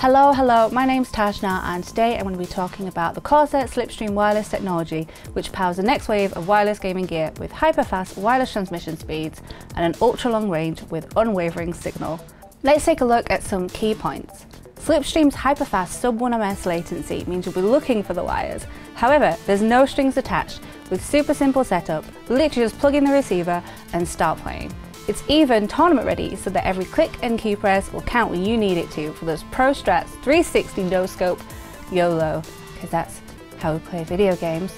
Hello, hello, my name's Tashnarr and today I'm going to be talking about the Corsair Slipstream wireless technology which powers the next wave of wireless gaming gear with hyper-fast wireless transmission speeds and an ultra-long range with unwavering signal. Let's take a look at some key points. Slipstream's hyper-fast sub-1 ms latency means you'll be looking for the wires. However, there's no strings attached with super simple setup, literally just plug in the receiver and start playing. It's even tournament ready so that every click and key press will count when you need it to for those Pro Strats 360 no scope YOLO, because that's how we play video games.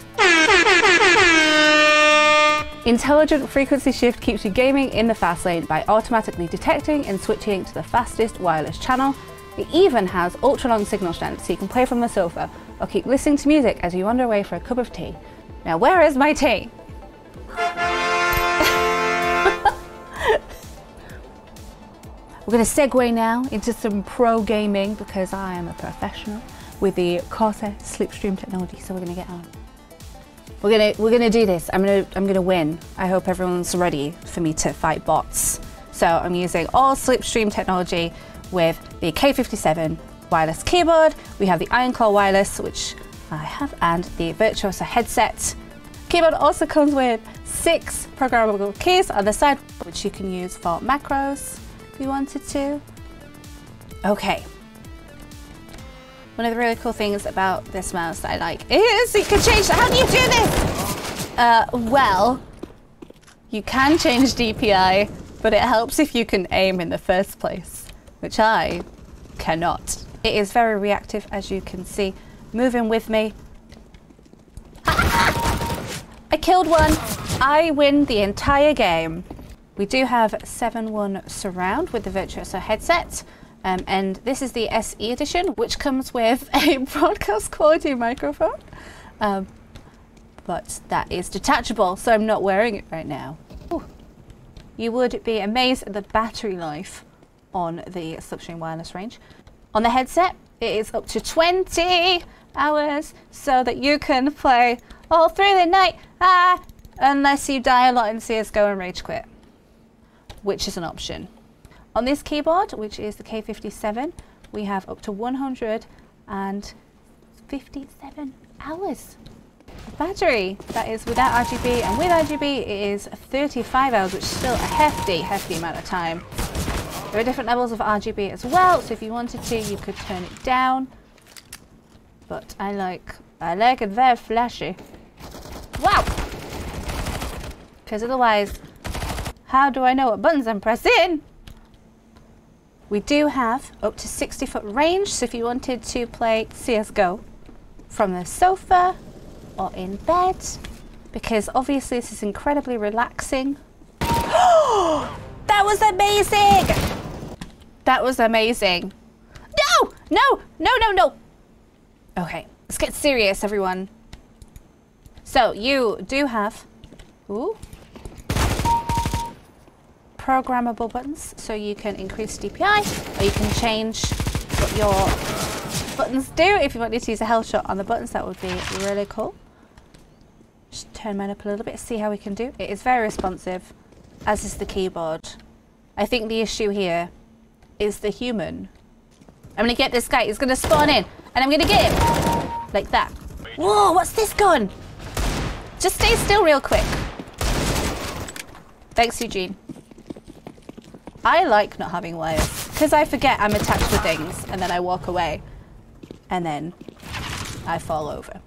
Intelligent frequency shift keeps you gaming in the fast lane by automatically detecting and switching to the fastest wireless channel. It even has ultra long signal strength so you can play from the sofa or keep listening to music as you wander away for a cup of tea. Now where is my tea? We're going to segue now into some pro gaming because I am a professional with the Corsair Slipstream technology. So we're going to get on. We're gonna we're gonna do this. I'm gonna I'm gonna win. I hope everyone's ready for me to fight bots. So I'm using all Slipstream technology with the K57 wireless keyboard. We have the Ironclaw wireless, which I have, and the Virtuoso headset. Keyboard also comes with six programmable keys on the side, which you can use for macros you wanted to. Okay. One of the really cool things about this mouse that I like is you can change, how do you do this? Uh, well, you can change DPI, but it helps if you can aim in the first place, which I cannot. It is very reactive, as you can see. Moving with me. I killed one. I win the entire game. We do have 7.1 surround with the Virtuoso headset. Um, and this is the SE edition, which comes with a broadcast quality microphone. Um, but that is detachable, so I'm not wearing it right now. Ooh. You would be amazed at the battery life on the Slipstream wireless range. On the headset, it is up to 20 hours so that you can play all through the night, ah, unless you die a lot in CSGO and rage quit which is an option. On this keyboard, which is the K57, we have up to 157 hours of battery. That is without RGB, and with RGB it is 35 hours, which is still a hefty, hefty amount of time. There are different levels of RGB as well, so if you wanted to, you could turn it down. But I like, I like it very flashy. Wow! Because otherwise, how do I know what buttons I'm pressing? We do have up to 60 foot range, so if you wanted to play CSGO from the sofa or in bed, because obviously this is incredibly relaxing. that was amazing! That was amazing. No! No! No, no, no! Okay, let's get serious, everyone. So, you do have... Ooh, programmable buttons so you can increase DPI or you can change what your buttons do. If you wanted to use a health shot on the buttons, that would be really cool. Just turn mine up a little bit, see how we can do. It is very responsive, as is the keyboard. I think the issue here is the human. I'm gonna get this guy, he's gonna spawn in, and I'm gonna get him. Like that. Whoa, what's this gun? Just stay still real quick. Thanks, Eugene. I like not having wires because I forget I'm attached to things and then I walk away and then I fall over.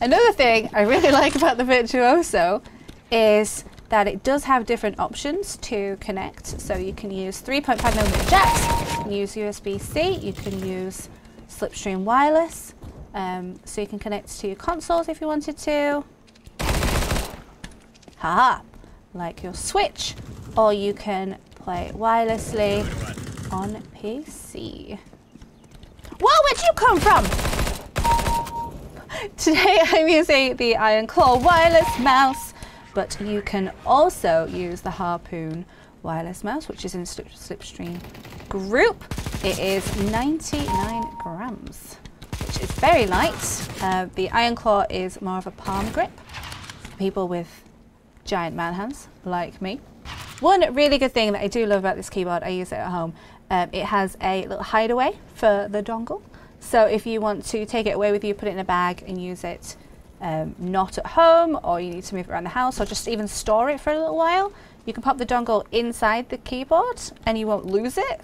Another thing I really like about the Virtuoso is that it does have different options to connect. So you can use 3.5mm jacks, you can use USB-C, you can use Slipstream wireless, um, so you can connect to your consoles if you wanted to. Haha, like your Switch, or you can play wirelessly on PC. Whoa, where'd you come from? Today I'm using the Ironclaw wireless mouse, but you can also use the Harpoon wireless mouse, which is in Slipstream group. It is 99 grams, which is very light. Uh, the Ironclaw is more of a palm grip for people with giant man hands like me. One really good thing that I do love about this keyboard, I use it at home, Um, it has a little hideaway for the dongle. So if you want to take it away with you, put it in a bag and use it um, not at home or you need to move it around the house or just even store it for a little while, you can pop the dongle inside the keyboard and you won't lose it,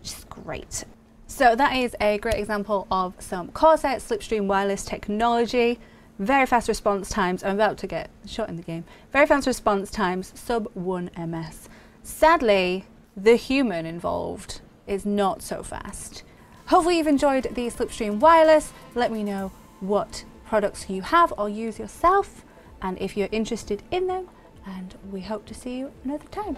which is great. So that is a great example of some Corsair Slipstream wireless technology. Very fast response times. I'm about to get shot in the game. Very fast response times, sub 1 ms. Sadly, the human involved is not so fast. Hopefully you've enjoyed the Slipstream wireless. Let me know what products you have or use yourself and if you're interested in them and we hope to see you another time.